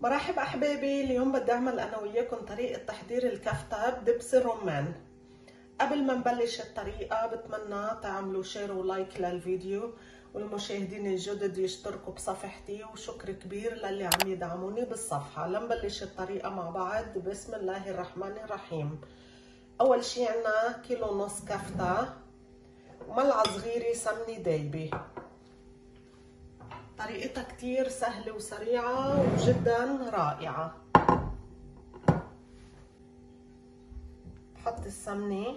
مرحب أحبابي اليوم بدي أعمل أنا وياكم طريقة تحضير الكفتة بدبس الرمان. قبل ما نبلش الطريقة بتمنى تعملوا share و like للفيديو. والمشاهدين الجدد يشتركوا بصفحتي وشكر كبير للي عم يدعموني بالصفحة. لنبلش الطريقة مع بعض. بسم الله الرحمن الرحيم. أول شي عنا كيلو ونص كفتة. وملعقة صغيرة سمنة دايبة. طريقتها كتير سهلة وسريعة وجدا رائعة. بحط السمنة.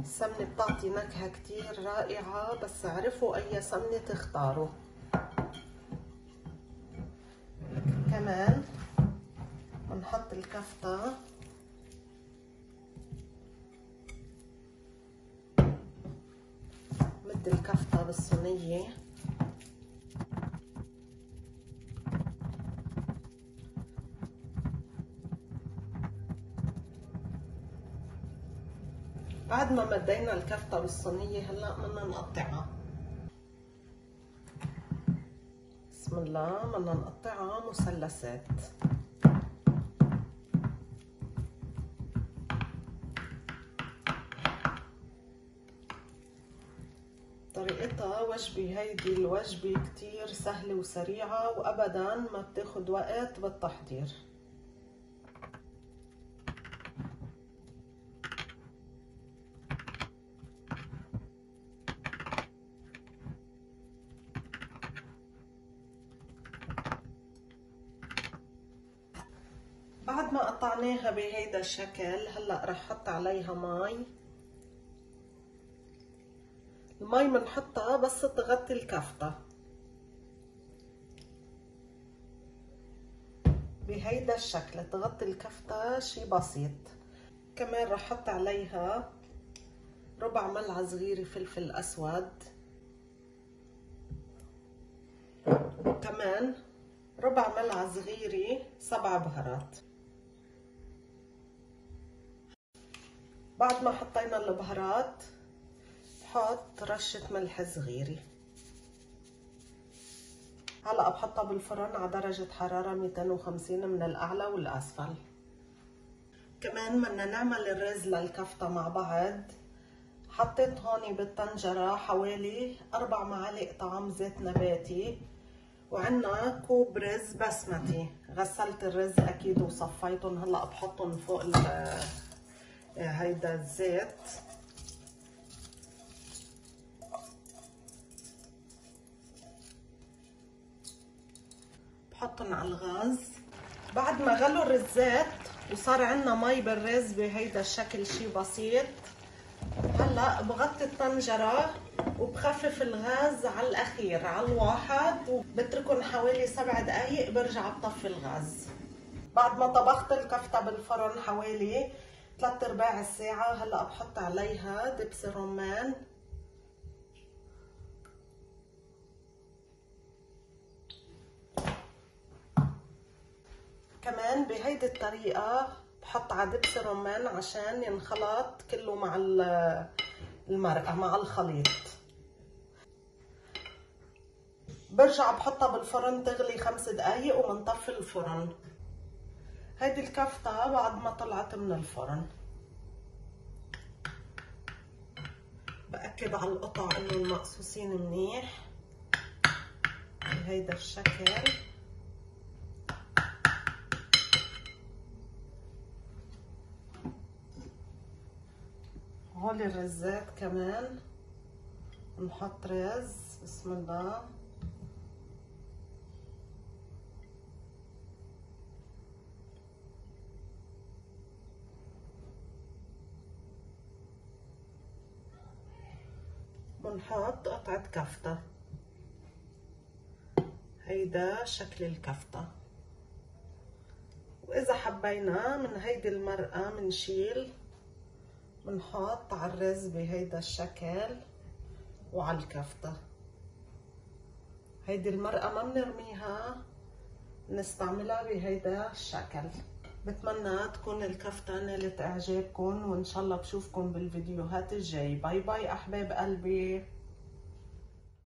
السمنة بتعطي نكهة كتير رائعة بس اعرفوا أي سمنة تختاروا. كمان بنحط الكفتة. مد الكفتة بالصينية. بعد ما مدينا الكفتة بالصينية هلأ بدنا نقطعها. بسم الله بدنا نقطعها مثلثات. طريقتها وجبة هيدي الوجبة كتير سهلة وسريعة وأبدا ما بتاخد وقت بالتحضير. بعد ما قطعناها بهيدا الشكل هلأ رح أحط عليها مي المي بنحطها بس تغطي الكفتة. بهيدا الشكل تغطي الكفتة شي بسيط. كمان رح أحط عليها ربع ملعقة صغيرة فلفل أسود. وكمان ربع ملعقة صغيرة سبع بهارات. بعد ما حطينا البهارات بحط رشة ملح صغيرة. هلا بحطها بالفرن على درجة حرارة 250 من الأعلى والأسفل. كمان بدنا نعمل الرز للكفتة مع بعض. حطيت هون بالطنجرة حوالي أربع معالق طعام زيت نباتي وعنا كوب رز بسمتي. غسلت الرز أكيد وصفيتهم. هلا بحطهم فوق هيدا الزيت. بحطهم على الغاز. بعد ما غلوا الرزات وصار عنا مي بالرز بهيدا الشكل شي بسيط هلأ بغطي الطنجرة وبخفف الغاز على الأخير على الواحد وبتركهم حوالي سبع دقايق برجع بطفي الغاز. بعد ما طبخت الكفتة بالفرن حوالي ثلاث أرباع الساعة هلا بحط عليها دبس الرمان. كمان بهيدي الطريقة بحط على دبس الرمان عشان ينخلط كله مع المرقة مع الخليط. برجع بحطها بالفرن تغلي خمس دقايق وبنطفي الفرن. هيدي الكفتة بعد ما طلعت من الفرن. بأكد على القطع انهم مقصوصين منيح. بهيدا الشكل. هول الرزات كمان. نحط رز بسم الله. بنحط قطعة كفتة. هيدا شكل الكفتة. وإذا حبينا من هيدي المرقة منشيل بنحط على الرز بهيدا الشكل وعلى الكفتة. هيدي المرقة ما بنرميها نستعملها بهيدا الشكل. بتمنى تكون الكفتة نالت إعجابكم وإن شاء الله بشوفكم بالفيديوهات الجاي. باي باي أحباب قلبي.